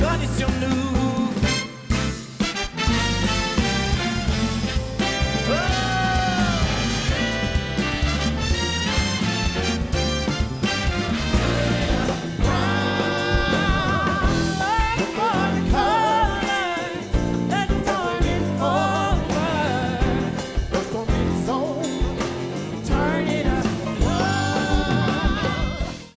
Tradition nu